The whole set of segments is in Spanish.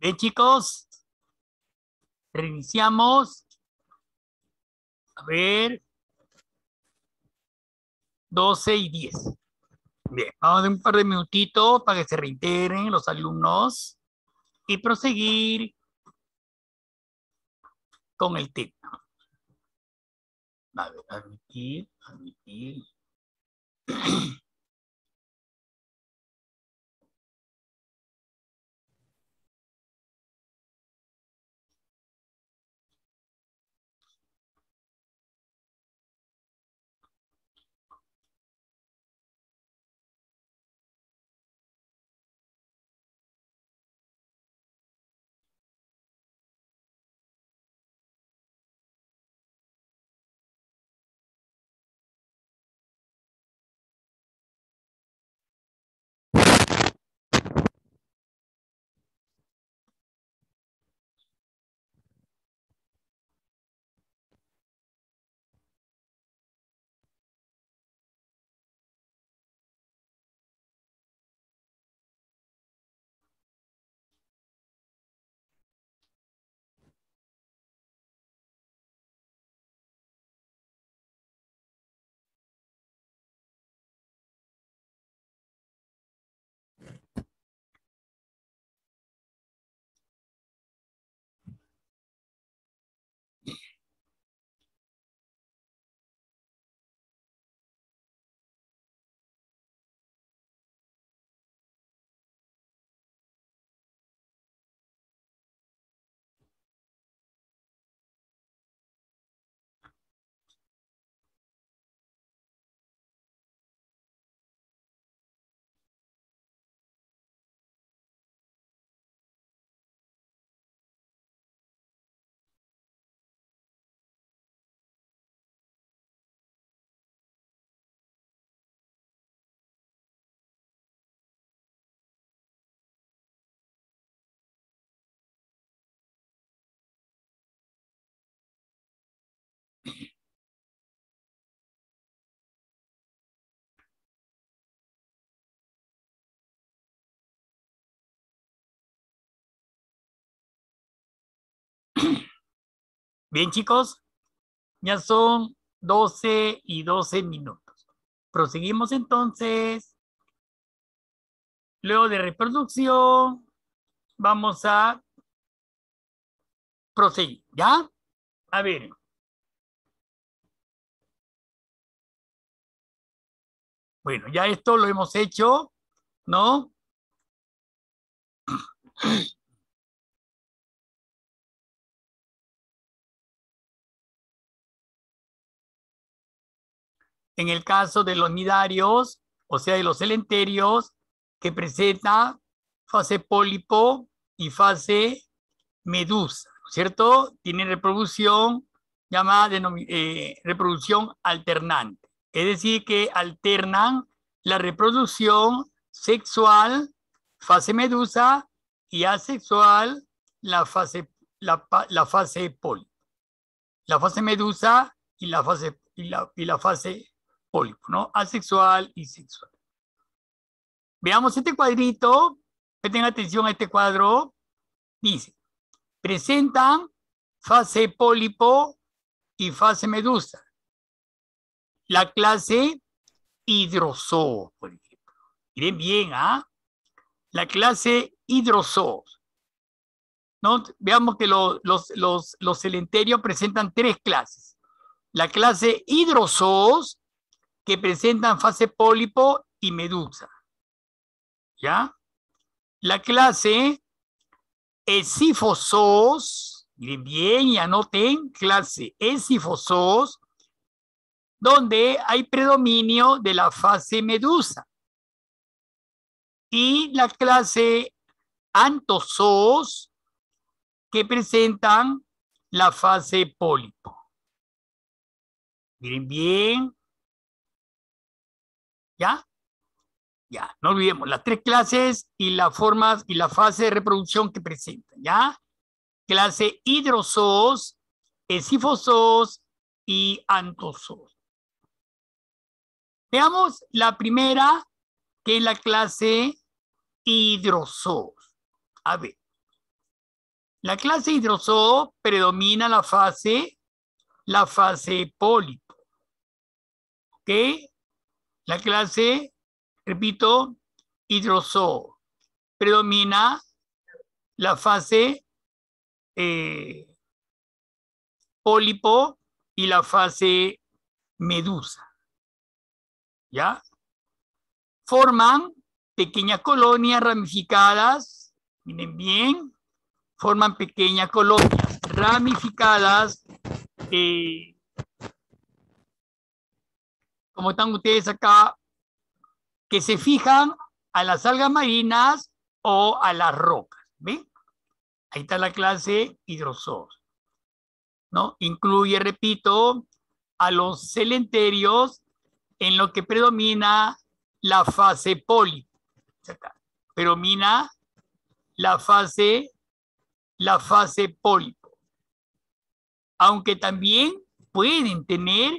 Bien, chicos. Reiniciamos. A ver. 12 y 10. Bien, vamos a dar un par de minutitos para que se reintegren los alumnos y proseguir con el tema. A ver, admitir, admitir. Bien, chicos, ya son 12 y 12 minutos. Proseguimos entonces. Luego de reproducción, vamos a proseguir, ¿ya? A ver. Bueno, ya esto lo hemos hecho, ¿no? En el caso de los nidarios, o sea, de los elenterios, que presenta fase pólipo y fase medusa, ¿cierto? Tiene reproducción llamada eh, reproducción alternante. Es decir, que alternan la reproducción sexual, fase medusa, y asexual, la fase, la fase pólipo. La fase medusa y la fase, y la, y la fase pólipo, ¿no? Asexual y sexual. Veamos este cuadrito, presten atención a este cuadro. Dice, presentan fase pólipo y fase medusa. La clase hidrozoos, por ejemplo. Miren bien, ¿ah? La clase hidrozoos. ¿No? Veamos que los, los, los celenterios presentan tres clases. La clase hidrozoos que presentan fase pólipo y medusa. ¿Ya? La clase Esifosos, miren bien y anoten, clase Esifosos, donde hay predominio de la fase medusa. Y la clase Antosos, que presentan la fase pólipo. Miren bien, ¿Ya? Ya, no olvidemos las tres clases y las formas y la fase de reproducción que presentan, ¿ya? Clase hidrozoos, esifozoos y antozoos. Veamos la primera, que es la clase hidrozoos. A ver, La clase hidrozoo predomina la fase, la fase pólipo. ¿Ok? La clase, repito, hidrozoo predomina la fase eh, pólipo y la fase medusa. ¿Ya? Forman pequeñas colonias ramificadas, miren bien, forman pequeñas colonias ramificadas, eh, como están ustedes acá, que se fijan a las algas marinas o a las rocas. ¿Ven? Ahí está la clase hidrozoos. ¿no? Incluye, repito, a los celenterios en lo que predomina la fase poli. Predomina la fase, la fase pólipo. Aunque también pueden tener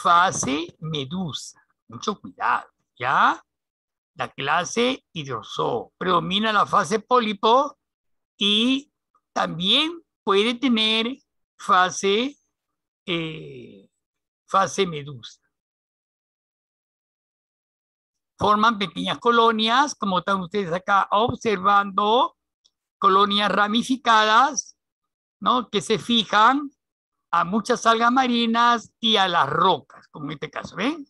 fase medusa. Mucho cuidado, ¿ya? La clase hidrozoo. Predomina la fase pólipo y también puede tener fase, eh, fase medusa. Forman pequeñas colonias, como están ustedes acá observando, colonias ramificadas, ¿no? Que se fijan a muchas algas marinas y a las rocas, como en este caso, ¿ven?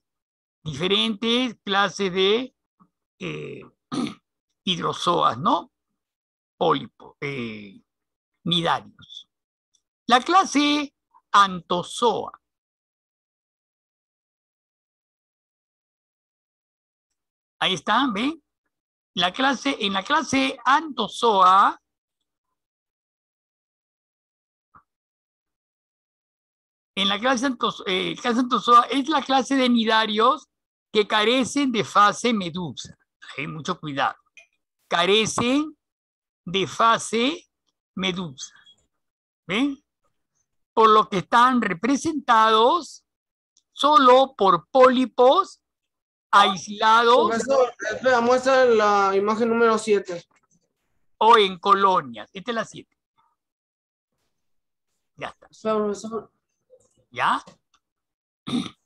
Diferentes clases de eh, hidrozoas, ¿no? Pólipo, eh, nidarios. La clase Antozoa. Ahí está, ¿ven? La clase, en la clase Antozoa, en la clase, eh, clase Antozoa es la clase de nidarios que carecen de fase medusa. Hay mucho cuidado. Carecen de fase medusa. ¿Ven? por lo que están representados solo por pólipos aislados. Profesor, espera, muestra la imagen número 7. O en colonias. Esta es la 7. Ya está. Profesor. ¿Ya?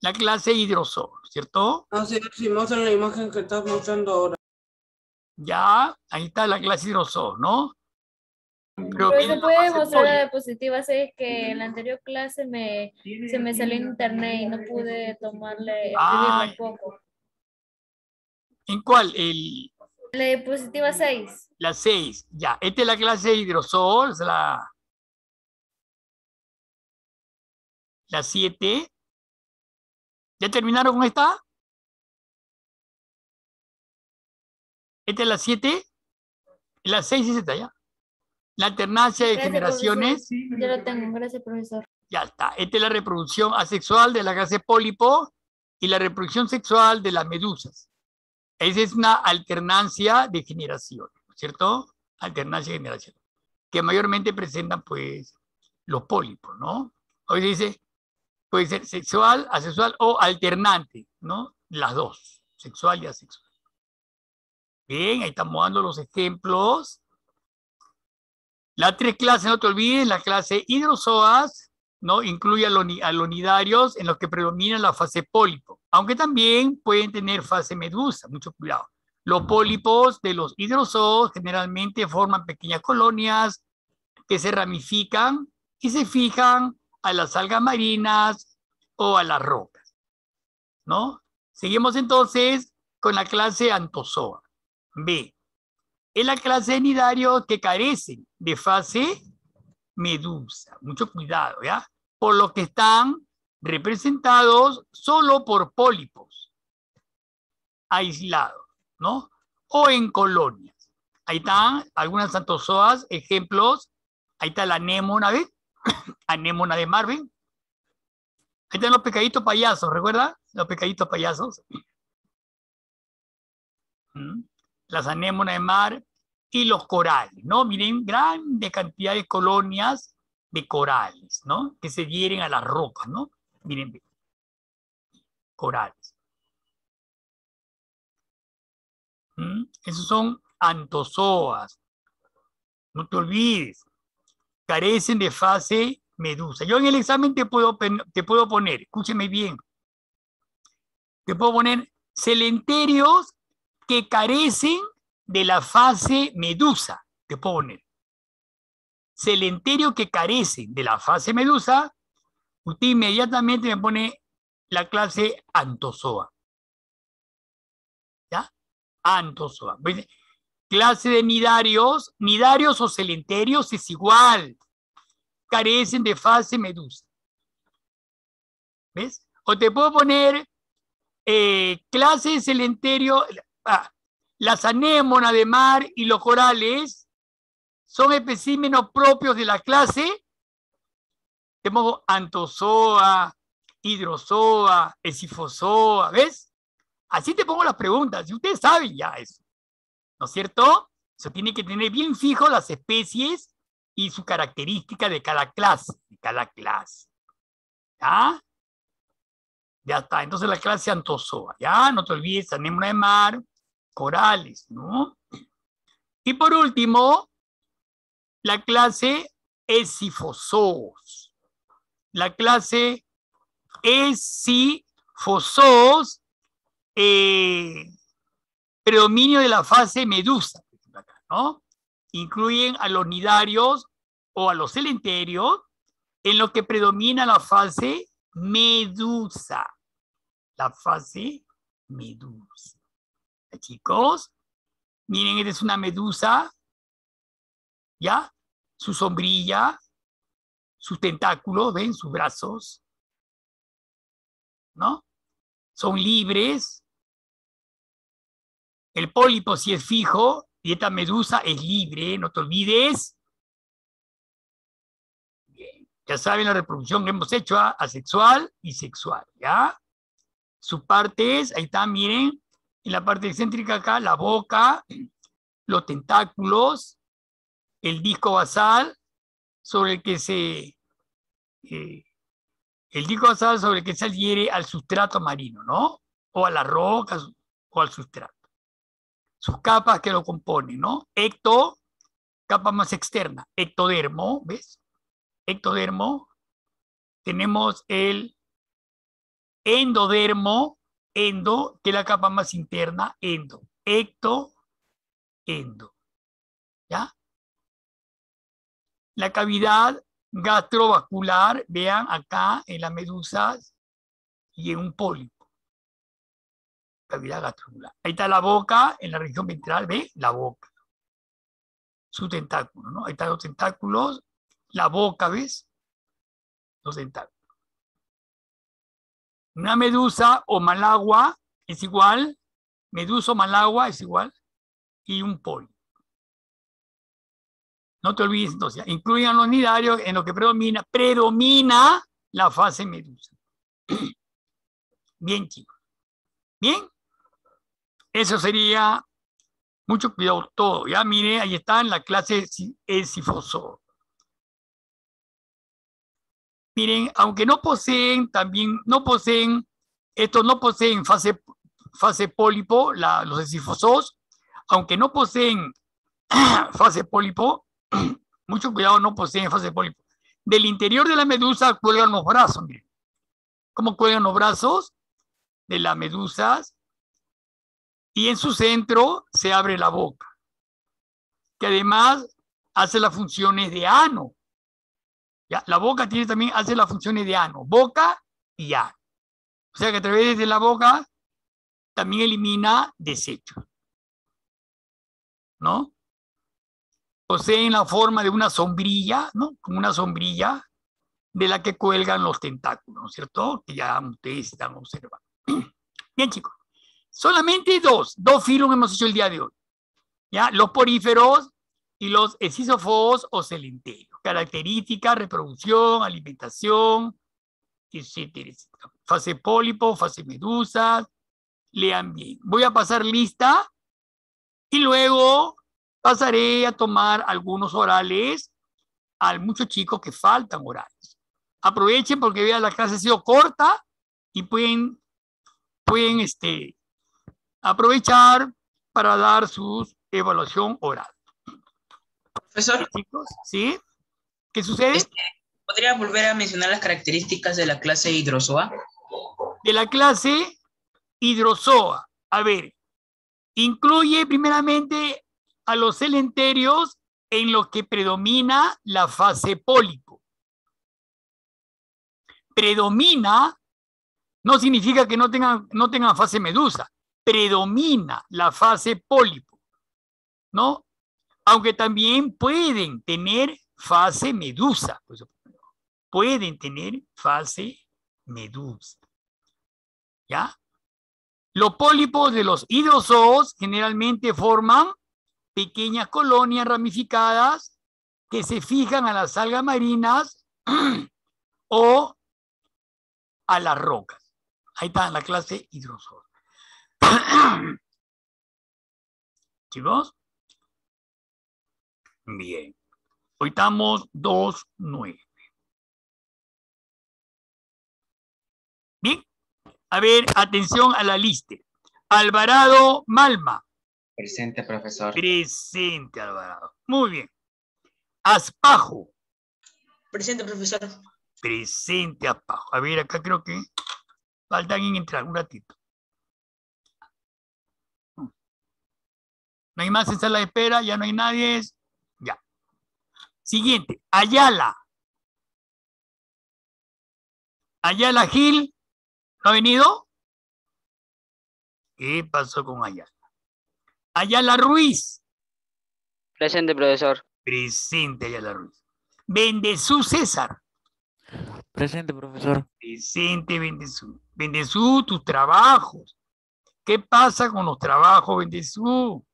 La clase hidrosol, ¿cierto? Ah, sí, sí, muestra la imagen que estás mostrando ahora. Ya, ahí está la clase hidrosol, ¿no? Pero se puede mostrar la diapositiva, sé que en la anterior clase me, se me salió en internet y no pude tomarle, Ay. un poco. ¿En cuál? El, La diapositiva 6. la 6. Ya, esta es la clase de hidrosol, es la, la 7. ¿Ya terminaron con esta? Esta es la 7. La 6 es esta, ¿ya? La alternancia de Gracias, generaciones. Ya lo tengo, gracias profesor. Ya está. Esta es la reproducción asexual de la clase pólipo y la reproducción sexual de las medusas. Esa es una alternancia de generación, ¿cierto? Alternancia de generación. Que mayormente presentan, pues, los pólipos, ¿no? Hoy dice, puede ser sexual, asexual o alternante, ¿no? Las dos, sexual y asexual. Bien, ahí estamos dando los ejemplos. Las tres clases, no te olvides, la clase hidrozoas, ¿no? Incluye a los, a en los que predomina la fase pólipo, aunque también pueden tener fase medusa, mucho cuidado. Los pólipos de los hidrozoos generalmente forman pequeñas colonias que se ramifican y se fijan a las algas marinas o a las rocas, ¿no? Seguimos entonces con la clase antozoa. B es la clase de nidarios que carecen de fase medusa. Mucho cuidado, ¿ya? Por lo que están representados solo por pólipos aislados, ¿no? O en colonias. Ahí están algunas antozoas, ejemplos. Ahí está la anémona, ¿ves? Anémona de mar, ¿ven? Ahí están los pecaditos payasos, ¿recuerda? Los pecaditos payasos. ¿Mm? Las anémonas de mar y los corales, ¿no? Miren, grande cantidad de colonias de corales, ¿no? Que se adhieren a las rocas, ¿no? Miren, corales. ¿Mm? Esos son antozoas, No te olvides. Carecen de fase medusa. Yo en el examen te puedo, te puedo poner, escúcheme bien, te puedo poner celenterios que carecen de la fase medusa. Te puedo poner. Celenterio que carecen de la fase medusa, usted inmediatamente me pone la clase antozoa. ¿Ya? Antozoa. Clase de nidarios, nidarios o celenterios es igual. Carecen de fase medusa. ¿Ves? O te puedo poner eh, clase de celenterio, ah, las anémonas de mar y los corales son especímenes propios de la clase. Te pongo antozoa, hidrozoa, esifozoa, ¿ves? Así te pongo las preguntas, y ustedes saben ya eso, ¿no es cierto? Se tiene que tener bien fijo las especies y su característica de cada clase, de cada clase. ¿Ya? Ya está, entonces la clase antozoa, ¿ya? No te olvides, anémona de mar, corales, ¿no? Y por último, la clase esifozoos. La clase Esifosos, eh, predominio de la fase medusa, ¿no? Incluyen a los nidarios o a los celenterios, en lo que predomina la fase medusa. La fase medusa. Chicos, miren, esta es una medusa, ¿ya? Su sombrilla, sus tentáculos, ¿ven? Sus brazos, ¿no? Son libres. El pólipo si es fijo esta medusa es libre, no te olvides. Ya saben la reproducción que hemos hecho, ¿ah? asexual y sexual, ¿ya? Sus partes, ahí está, miren, en la parte excéntrica acá, la boca, los tentáculos, el disco basal sobre el que se eh, el disco basal sobre el que se adhiere al sustrato marino, ¿no? O a las rocas o al sustrato. Sus capas que lo componen, ¿no? Ecto, capa más externa. Ectodermo, ¿ves? Ectodermo. Tenemos el endodermo, endo, que es la capa más interna, endo. Ecto, endo. ¿Ya? La cavidad gastrovascular, vean acá en las medusas y en un pólipo. Cavidad gastrovascular. Ahí está la boca, en la región ventral, ¿ve? La boca. Su tentáculo, ¿no? Ahí están los tentáculos, la boca, ¿ves? Los tentáculos. Una medusa o malagua es igual, medusa o malagua es igual, y un pólipo. No te olvides entonces, incluyan los nidarios en lo que predomina, predomina la fase medusa. Bien, chicos. Bien. Eso sería mucho cuidado todo. Ya mire, ahí está en la clase Esifoso. Miren, aunque no poseen, también no poseen, estos no poseen fase, fase pólipo, los esifosos, aunque no poseen fase pólipo, mucho cuidado, no poseen fase pólipo. Del interior de la medusa cuelgan los brazos, miren. ¿Cómo cuelgan los brazos? De las medusas. Y en su centro se abre la boca, que además hace las funciones de ano. ¿Ya? La boca tiene también, hace las funciones de ano, boca y ano. O sea que a través de la boca también elimina desechos. ¿No? poseen la forma de una sombrilla, ¿no? Como una sombrilla de la que cuelgan los tentáculos, ¿no es cierto? Que ya ustedes están observando. Bien, chicos. Solamente dos, dos filos hemos hecho el día de hoy. ¿Ya? Los poríferos y los esisofos o celenterios. Características, reproducción, alimentación, etcétera, etcétera. Fase pólipo, fase medusa. Lean bien. Voy a pasar lista y luego pasaré a tomar algunos orales al muchos chicos que faltan orales. Aprovechen porque vean la clase ha sido corta y pueden, pueden este, aprovechar para dar su evaluación oral. Profesor. Chicos, ¿sí? ¿Qué sucede? Este, ¿Podría volver a mencionar las características de la clase hidrozoa? De la clase hidrozoa. A ver, incluye primeramente a los celenterios en los que predomina la fase pólipo. Predomina no significa que no tengan, no tengan fase medusa, predomina la fase pólipo, ¿no? Aunque también pueden tener fase medusa, pueden tener fase medusa. ¿Ya? Los pólipos de los hidrozoos generalmente forman pequeñas colonias ramificadas que se fijan a las algas marinas o a las rocas. Ahí está la clase hidrozoa. ¿Chicos? Bien. Hoy estamos 2.9. Bien. A ver, atención a la lista. Alvarado Malma. Presente, profesor. Presente, Alvarado. Muy bien. Aspajo. Presente, profesor. Presente, Aspajo. A ver, acá creo que falta alguien entrar un ratito. No hay más en sala de espera, ya no hay nadie. Ya. Siguiente, Ayala. Ayala Gil, ¿no ha venido? ¿Qué pasó con Ayala? Ayala Ruiz. Presente, profesor. Presente, Ayala Ruiz. Bendezú César. Presente, profesor. Presente, Bendezú. Bendezú, tus trabajos. ¿Qué pasa con los trabajos, Bendezú?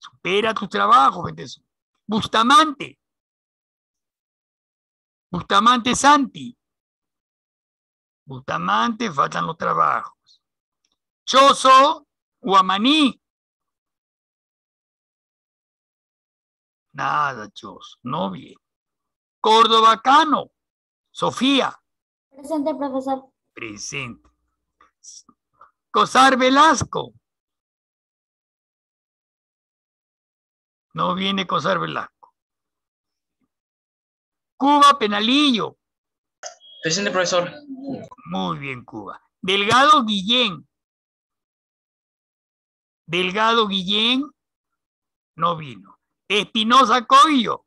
Supera tus trabajos, Bendezú. Bustamante. Bustamante Santi. Bustamante, faltan los trabajos. Choso, Guamaní. Nada, Choso, no bien. Córdoba Cano. Sofía. Presente, profesor. Presente. Cosar Velasco. No viene Cosar Velasco. Cuba Penalillo. Presente, profesor. Muy bien, Cuba. Delgado Guillén. Delgado Guillén no vino. Espinosa Coillo.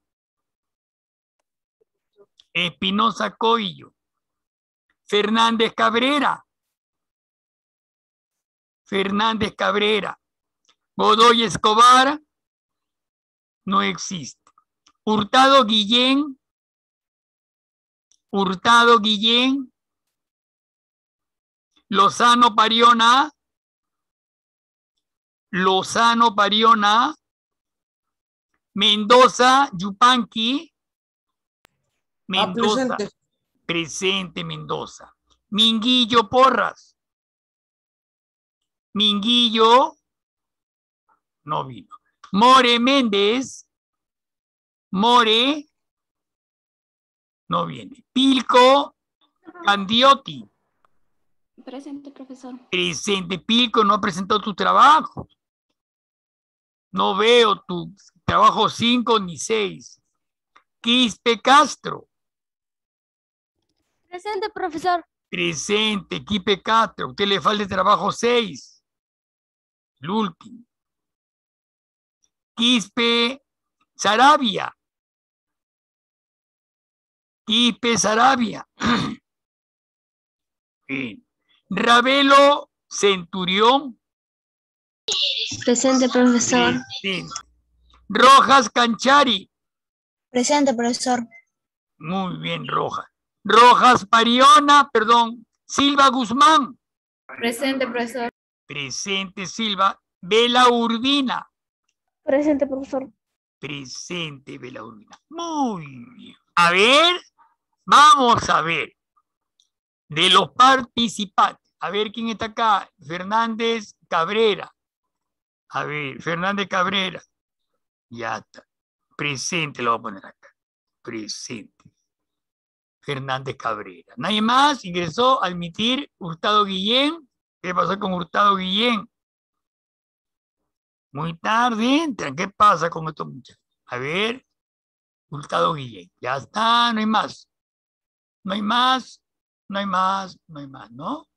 Espinosa Coillo. Fernández Cabrera. Fernández Cabrera. Godoy Escobar no existe. Hurtado Guillén. Hurtado Guillén. Lozano Pariona. Lozano Pariona. Mendoza Yupanqui. Mendoza. presente. presente Mendoza. Minguillo Porras. Minguillo no vino. More Méndez. More no viene. Pilco Candiotti. Presente, profesor. Presente. Pilco no ha presentado tu trabajo. No veo tu trabajo 5 ni 6. Quispe Castro. Presente, profesor. Presente, Quipe Castro. A usted le falta el trabajo 6. El último. Quispe Sarabia. Quispe Sarabia. Bien. Ravelo Centurión. Presente, profesor. Rojas Canchari. Presente, profesor. Muy bien, Rojas. Rojas Pariona, perdón. Silva Guzmán. Presente, profesor. Presente, Silva. Vela Urbina. Presente, profesor. Presente, Vela Urbina. Muy bien. A ver, vamos a ver. De los participantes. A ver quién está acá. Fernández Cabrera. A ver, Fernández Cabrera. Ya está. Presente lo voy a poner acá. Presente. Fernández Cabrera. Nadie más ingresó a admitir Hurtado Guillén. ¿Qué pasó con Hurtado Guillén? Muy tarde entran. ¿Qué pasa con estos muchachos? A ver, Hurtado Guillén. Ya está, no hay más. No hay más, no hay más, no hay más, ¿no?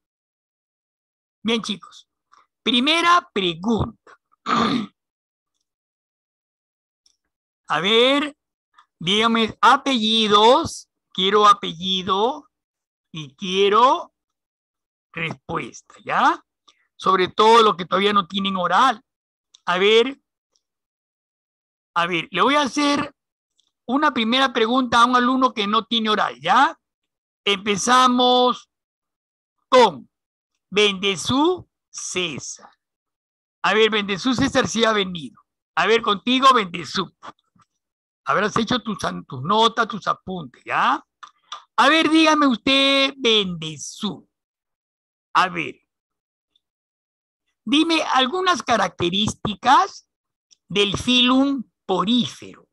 Bien, chicos. Primera pregunta. A ver, dígame apellidos. Quiero apellido y quiero respuesta, ¿ya? Sobre todo lo que todavía no tienen oral. A ver, a ver, le voy a hacer una primera pregunta a un alumno que no tiene oral, ¿ya? Empezamos con Bendezú César. A ver, Bendezú César sí ha venido. A ver, contigo, Bendezú. Habrás hecho tus, tus notas, tus apuntes, ¿ya? A ver, dígame usted, Bendezú. A ver. Dime algunas características del filum porífero.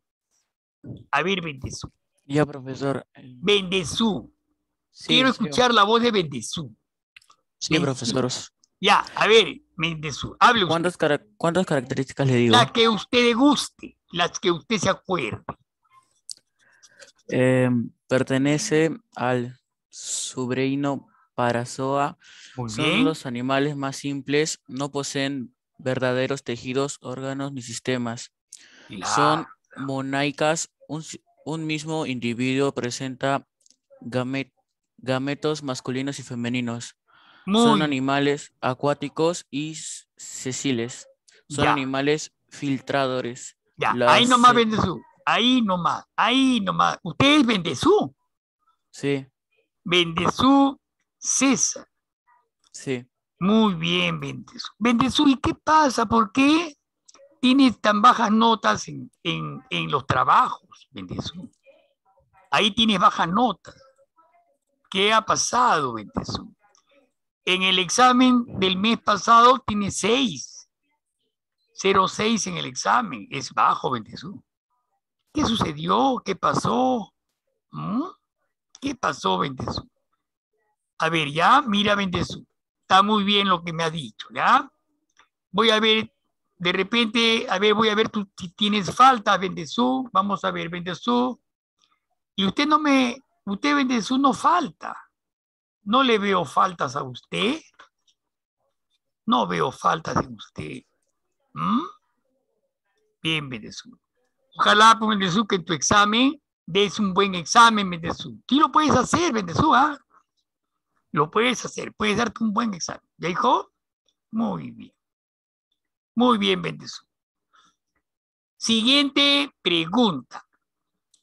A ver, Bendezú. Ya, profesor. Bendezú. Sí, Quiero sí, escuchar la voz de Bendezú. Sí, profesor. Ya, a ver, Bendezú, hable usted. ¿Cuántas, ¿Cuántas características le digo? La que usted guste, las que usted se acuerde. Eh, pertenece al subreino Parazoa. Muy Son bien. los animales más simples, no poseen verdaderos tejidos, órganos ni sistemas. Son monaicas. Un, mismo individuo presenta gamet- gametos masculinos y femeninos. Son animales acuáticos y sesiles. Son Ya. animales filtradores. Ya, Las ahí nomás se- Bendezú. Ahí nomás, ahí nomás. Usted es Bendezú. Sí, Bendezú César. sí. Muy bien, Bendezú. Bendezú, ¿y qué pasa? ¿Por qué tienes tan bajas notas en, en- en los trabajos, Bendezú? Ahí tienes bajas notas. ¿Qué ha pasado, Bendezú? En el examen del mes pasado tienes 6. 0,6 en el examen. Es bajo, Bendezú. ¿Qué sucedió? ¿Qué pasó? ¿Mm? ¿Qué pasó, Bendezú? A ver, ya, mira, Bendezú. Está muy bien lo que me ha dicho, ¿ya? Voy a ver, de repente, a ver, voy a ver tú si tienes falta, Bendezú. Vamos a ver, Bendezú. Y usted no me, usted, Bendezú, no falta. No le veo faltas a usted. No veo faltas en usted. ¿Mm? Bien, Bendezú. Ojalá, pues, Bendezú, que en tu examen des un buen examen, Bendezú. Sí lo puedes hacer, Bendezú, ¿ah? Lo puedes hacer, puedes darte un buen examen. ¿Ya, hijo? Muy bien. Muy bien, Bendezú. Siguiente pregunta.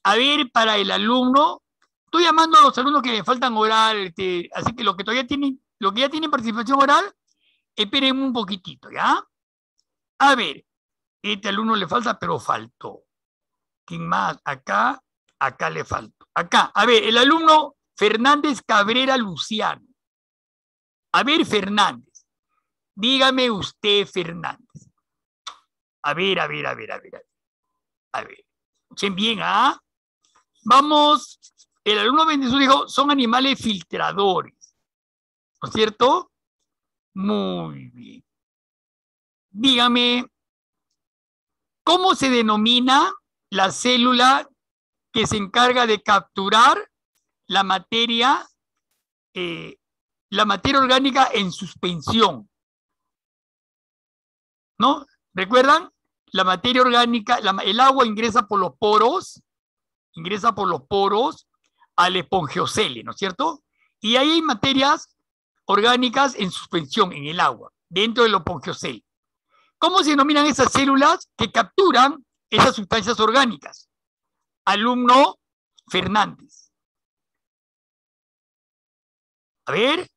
A ver, para el alumno, estoy llamando a los alumnos que le faltan oral, este, así que los que todavía tienen, los que ya tienen participación oral, esperen un poquitito, ¿ya? A ver, este alumno le falta, pero faltó. ¿Quién más? Acá, acá le faltó. Acá, a ver, el alumno Fernández Cabrera Luciano. A ver, Fernández. Dígame usted, Fernández. A ver, a ver, a ver, a ver. A ver, a ver. Bien, ¿ah? Vamos. El alumno Bendezú dijo, son animales filtradores. ¿No es cierto? Muy bien. Dígame, ¿cómo se denomina la célula que se encarga de capturar la materia, eh, la materia orgánica en suspensión. ¿No? ¿Recuerdan? La materia orgánica, el agua ingresa por los poros, ingresa por los poros al espongiocele, ¿no es cierto? Y ahí hay materias orgánicas en suspensión en el agua, dentro del espongiocele. ¿Cómo se denominan esas células que capturan esas sustancias orgánicas? Alumno Fernández. A ver.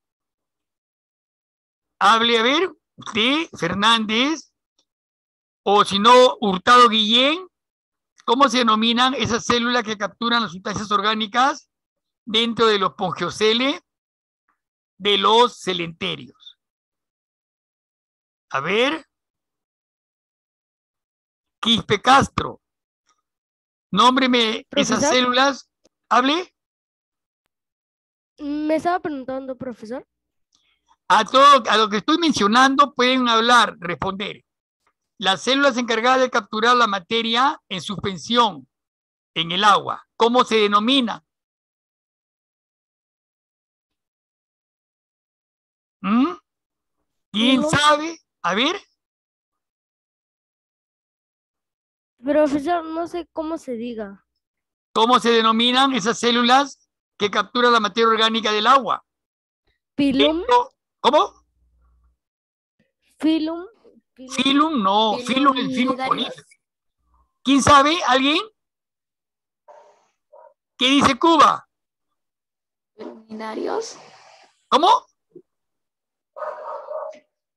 Hable, a ver, usted, Fernández, o si no, Hurtado Guillén, ¿cómo se denominan esas células que capturan las sustancias orgánicas dentro de los pongiocele de los celenterios? A ver. Quispe Castro. Nómbreme esas células. Hable. Me estaba preguntando, profesor. A todo a lo que estoy mencionando pueden hablar, responder. Las células encargadas de capturar la materia en suspensión en el agua. ¿Cómo se denomina? ¿Mm? ¿Quién sabe? A ver, Profesor, no sé cómo se diga. ¿cómo se denominan esas células que capturan la materia orgánica del agua? Filum, ¿Cómo? filum. Filum, no, filum, el filum conífero. ¿Quién sabe? ¿Alguien? ¿Qué dice Cuba? Luminarios. ¿Cómo?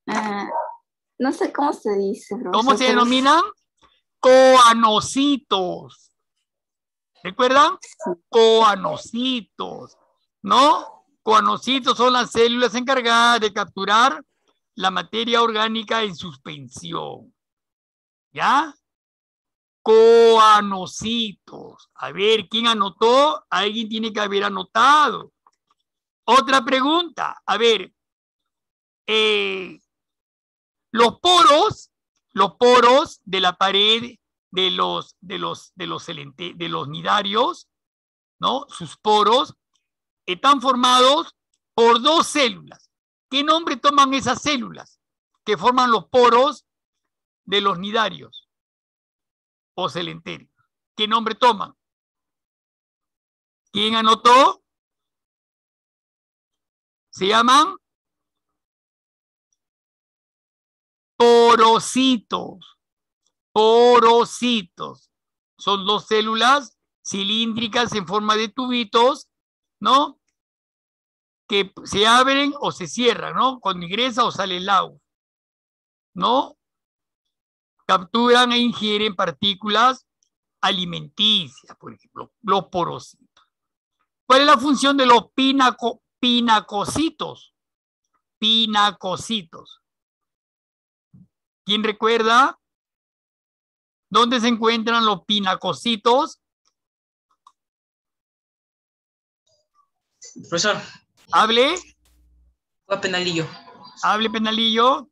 Ah, no sé cómo se dice, ¿Cómo profesor, se pero- denominan? Coanocitos. ¿Recuerdan? Coanocitos. ¿No? Coanocitos son las células encargadas de capturar la materia orgánica en suspensión. ¿Ya? Coanocitos. A ver, ¿quién anotó? Alguien tiene que haber anotado. Otra pregunta. A ver, eh, los poros, los poros de la pared de los, de los, de los, de los nidarios, ¿no? Sus poros están formados por dos células. ¿Qué nombre toman esas células que forman los poros de los nidarios o celenterios? ¿Qué nombre toman? ¿Quién anotó? Se llaman porocitos. Porocitos. Son dos células cilíndricas en forma de tubitos, ¿no? Que se abren o se cierran, ¿no? Cuando ingresa o sale el agua, ¿no? Capturan e ingieren partículas alimenticias, por ejemplo, los porocitos. ¿Cuál es la función de los pinaco- pinacocitos? Pinacocitos. ¿Quién recuerda? ¿Dónde se encuentran los pinacocitos? Profesor, Hable, Juan Penalillo. hable penalillo.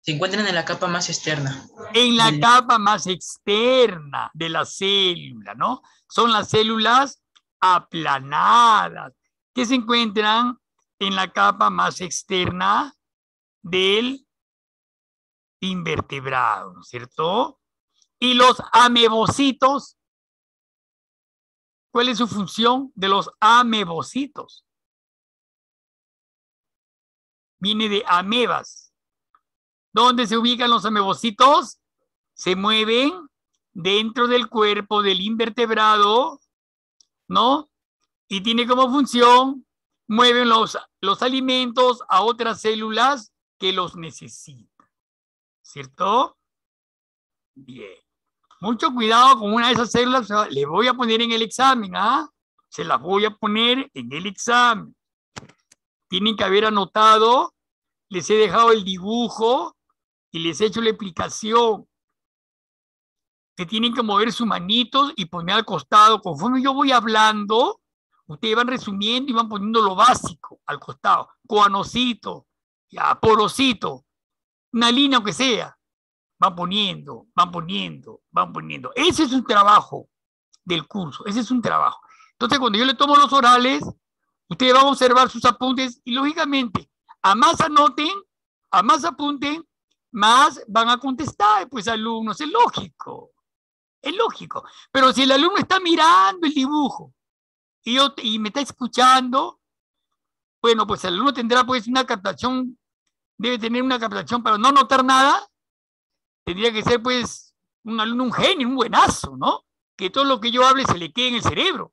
Se encuentran en la capa más externa. En la capa más externa de la célula, ¿no? Son las células aplanadas que se encuentran en la capa más externa del invertebrado, ¿no es cierto? Y los amebocitos, ¿cuál es su función de los amebocitos? Viene de amebas. ¿Dónde se ubican los amebocitos? Se mueven dentro del cuerpo del invertebrado, ¿no? Y tiene como función, mueven los, los alimentos a otras células que los necesitan. ¿Cierto? Bien. Mucho cuidado con una de esas células, le voy a poner en el examen, ¿ah? Se las voy a poner en el examen. Tienen que haber anotado, les he dejado el dibujo y les he hecho la explicación. Que tienen que mover sus manitos y poner al costado. Conforme yo voy hablando, ustedes van resumiendo y van poniendo lo básico al costado. Coanocito, ya, porocito, una línea aunque sea. Van poniendo, van poniendo, van poniendo. Ese es un trabajo del curso, ese es un trabajo. Entonces, cuando yo le tomo los orales, ustedes van a observar sus apuntes y lógicamente, a más anoten, a más apunten, más van a contestar, pues alumnos, es lógico, es lógico. Pero si el alumno está mirando el dibujo y, yo, y me está escuchando, bueno, pues el alumno tendrá pues una captación, debe tener una captación para no notar nada, tendría que ser pues un alumno, un genio, un buenazo, ¿no? Que todo lo que yo hable se le quede en el cerebro.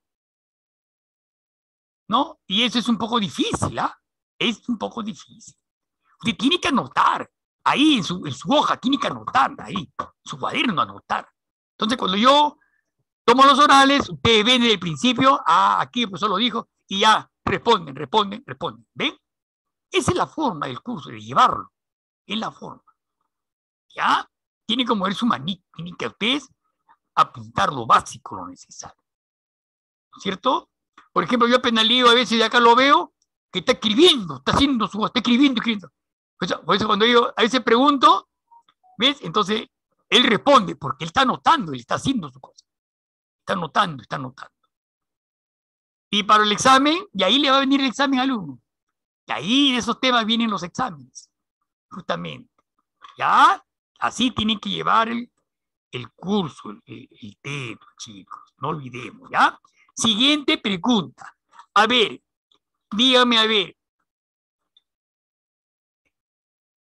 ¿No? Y eso es un poco difícil, ¿ah? Es un poco difícil. Usted tiene que anotar, ahí en su, en su hoja, tiene que anotar, ahí, en su cuaderno anotar. Entonces, cuando yo tomo los orales, ustedes ven desde el principio, ah, aquí el profesor lo dijo, y ya responden, responden, responden. ¿Ven? Esa es la forma del curso, de llevarlo. Es la forma. ¿Ya? Tiene que mover su manito, tienen que ustedes apuntar lo básico, lo necesario. ¿No es cierto? Por ejemplo, yo penalizo a veces de acá lo veo, que está escribiendo, está haciendo su, está escribiendo, escribiendo. Por eso, cuando yo a veces pregunto, ¿ves? Entonces, él responde, porque él está anotando, él está haciendo su cosa. Está anotando, está anotando. Y para el examen, y ahí le va a venir el examen al uno. Y ahí de esos temas vienen los exámenes, justamente. ¿Ya? Así tienen que llevar el, el curso, el, el tema, chicos. No olvidemos, ¿ya? Siguiente pregunta. A ver, dígame, a ver.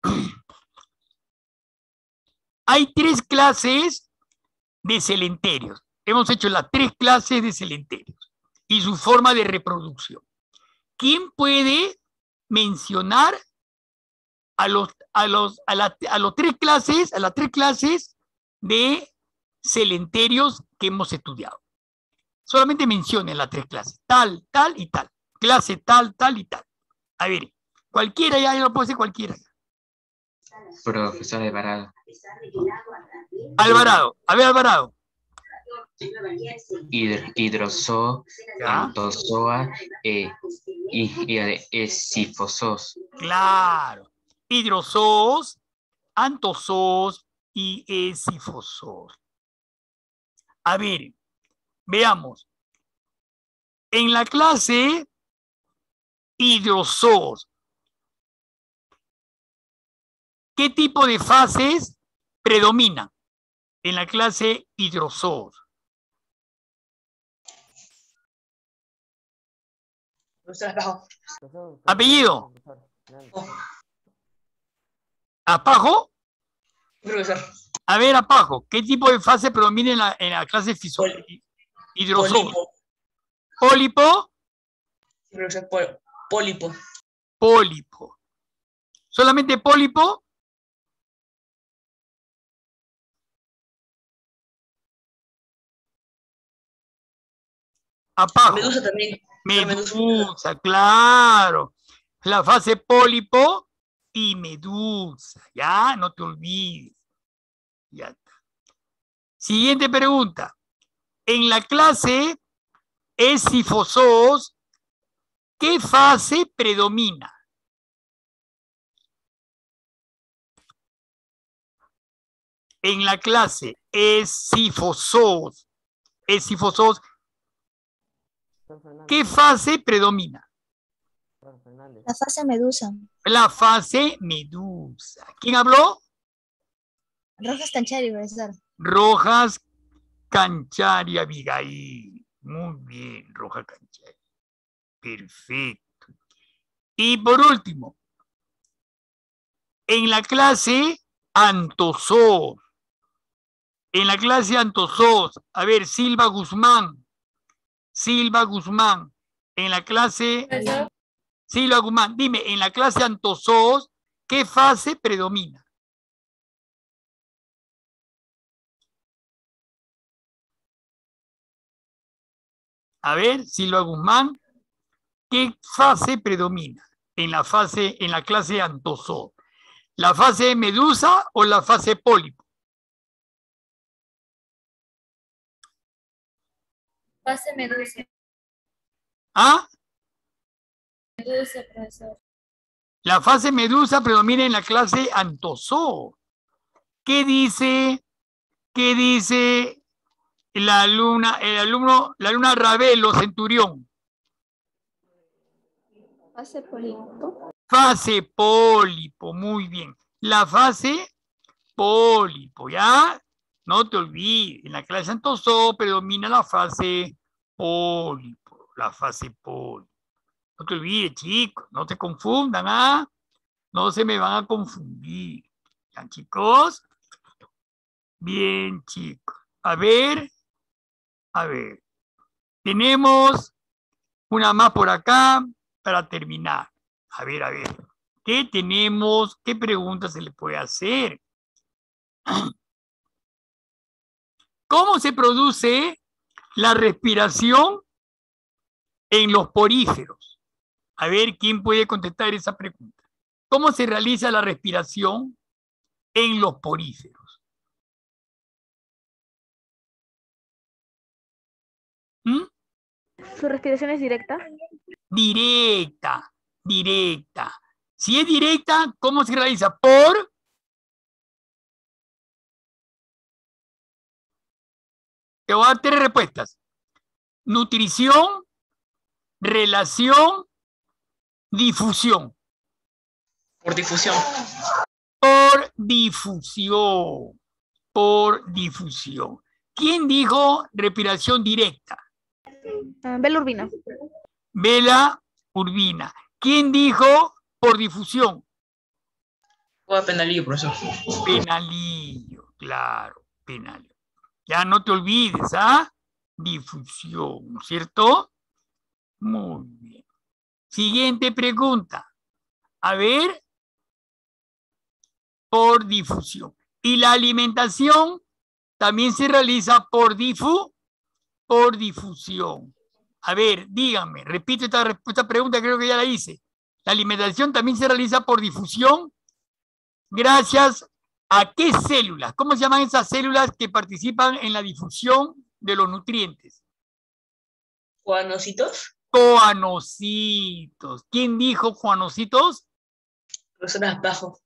Hay tres clases de celenterios. Hemos hecho las tres clases de celenterios y su forma de reproducción. ¿Quién puede mencionar a los, a los, a, la, a los tres clases, a las tres clases de celenterios que hemos estudiado? Solamente mencionen las tres clases, tal, tal y tal. Clase tal, tal y tal. A ver, cualquiera ya, ya lo puede decir cualquiera. Profesor Alvarado. Alvarado, a ver Alvarado. Hid- hidrozoa, antozoa e, y, y esifosos. Claro. Hidrozoos, antozoos y esifozoos. A ver, veamos. En la clase hidrozoos, ¿qué tipo de fases predominan en la clase hidrozoos? Profesor Abajo. Apajo. Profesor. A ver, Apajo, ¿qué tipo de fase predomina en la, en la clase hidrozoos? Pólipo. Pólipo, pólipo. pólipo. ¿Solamente pólipo? Apajo. Medusa también. Medusa. Medusa, claro. La fase pólipo y medusa. Ya, no te olvides. Ya está. Siguiente pregunta. En la clase Esifosos, ¿qué fase predomina? En la clase Esifosos, Esifosos, ¿qué fase predomina? La fase medusa. La fase medusa. ¿Quién habló? Rojas Canchari, profesor. Rojas Canchari Abigail. Muy bien, Rojas Canchari. Perfecto. Y por último, en la clase Antosós. En la clase Antosós, a ver, Silva Guzmán. Silva Guzmán. En la clase Silva Guzmán, dime, en la clase Antosós, ¿qué fase predomina? A ver, Silva Guzmán, ¿qué fase predomina en la fase, en la clase Antosó? ¿La fase medusa o la fase pólipo? fase medusa. ¿Ah? Medusa, profesor. La fase medusa predomina en la clase Antosó. ¿Qué dice? ¿Qué dice la alumna, el alumno, la alumna Ravelo Centurión? Fase pólipo. Fase pólipo, muy bien. La fase pólipo, ¿ya? No te olvides, en la clase Antosó predomina la fase pólipo, la fase pólipo. No te olvides, chicos, no te confundan, ¿ah? No se me van a confundir. ¿Ya, chicos? Bien, chicos. A ver, a ver. Tenemos una más por acá para terminar. A ver, a ver. ¿Qué tenemos? ¿Qué pregunta se le puede hacer? ¿Cómo se produce la respiración en los poríferos? A ver, ¿quién puede contestar esa pregunta? ¿Cómo se realiza la respiración en los poríferos? ¿Mm? ¿Su respiración es directa? Directa, directa. Si es directa, ¿cómo se realiza? Por Te voy a dar tres respuestas. Nutrición, relación, difusión. Por difusión. Por difusión. Por difusión. ¿Quién dijo respiración directa? Ah, Vela Urbina. Vela Urbina. ¿Quién dijo por difusión? Juega penalillo, profesor. Penalillo, claro, penalillo. Ya no te olvides, ¿ah? Difusión, ¿no es cierto? Muy bien. Siguiente pregunta. A ver, por difusión. Y la alimentación también se realiza por difu, por difusión. A ver, díganme, repito esta, esta pregunta, creo que ya la hice. La alimentación también se realiza por difusión gracias a qué células. ¿Cómo se llaman esas células que participan en la difusión de los nutrientes? ¿Juanocitos? Coanocitos. ¿Quién dijo Juanocitos? Profesor Aspajo.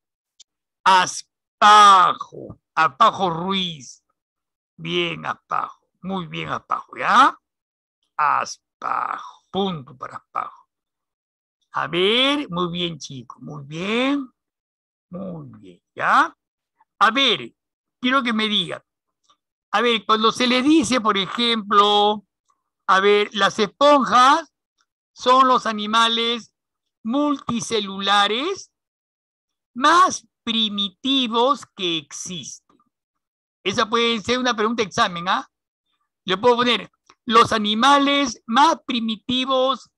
Aspajo. Aspajo Ruiz. Bien, Aspajo. Muy bien, Aspajo. ¿Ya? Aspajo. Punto para Aspajo. A ver, muy bien, chicos. Muy bien. Muy bien. ¿Ya? A ver, quiero que me digan. A ver, cuando se le dice, por ejemplo, a ver, las esponjas son los animales multicelulares más primitivos que existen. Esa puede ser una pregunta de examen, ¿ah? Le puedo poner, los animales más primitivos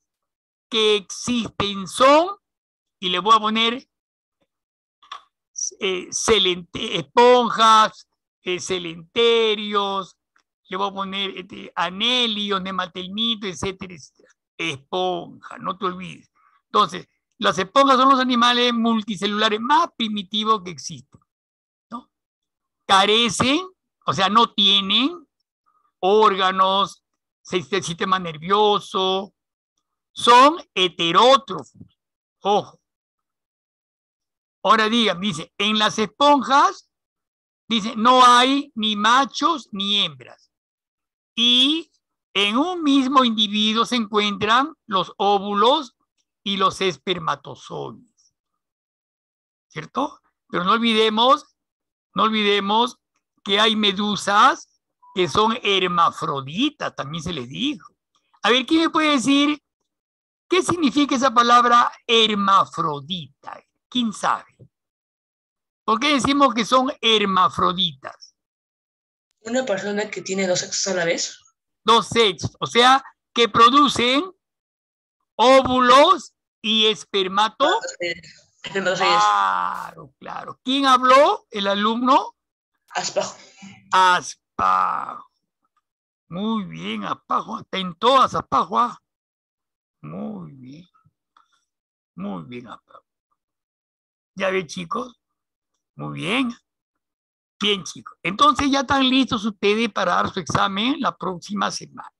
que existen son, y le voy a poner eh, esponjas, eh, celenterios, le voy a poner este, anelios, nematelmito, etcétera, etcétera. Esponja, no te olvides. Entonces, las esponjas son los animales multicelulares más primitivos que existen. ¿no? Carecen, o sea, no tienen órganos, sistema nervioso, son heterótrofos. Ojo. Ahora digan, dice, en las esponjas, dice, no hay ni machos ni hembras. Y en un mismo individuo se encuentran los óvulos y los espermatozoides. ¿Cierto? Pero no olvidemos, no olvidemos que hay medusas que son hermafroditas, también se les dijo. A ver, ¿quién me puede decir qué significa esa palabra hermafrodita? ¿Quién sabe? ¿Por qué decimos que son hermafroditas? Una persona que tiene dos sexos a la vez. Dos sexos, o sea, que producen óvulos y espermato. Claro, claro. ¿Quién habló? ¿El alumno? Aspajo. Aspajo. Muy bien, Aspajo. Está en todas, Aspajo. ¿ah? Muy bien. Muy bien, Aspajo. ¿Ya ve, chicos? Muy bien. Bien, chicos. Entonces ya están listos ustedes para dar su examen la próxima semana.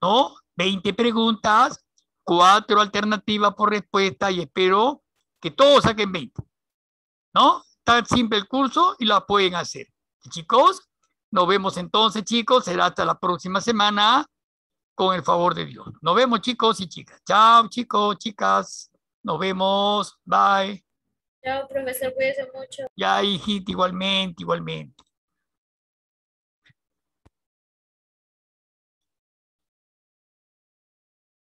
¿No? 20 preguntas, cuatro alternativas por respuesta y espero que todos saquen 20. ¿No? Está simple el curso y la pueden hacer. Chicos, nos vemos entonces, chicos. Será hasta la próxima semana con el favor de Dios. Nos vemos, chicos y chicas. Chao, chicos, chicas. Nos vemos. Bye. Chao, profesor, cuídese mucho. Ya, hijita, igualmente, igualmente.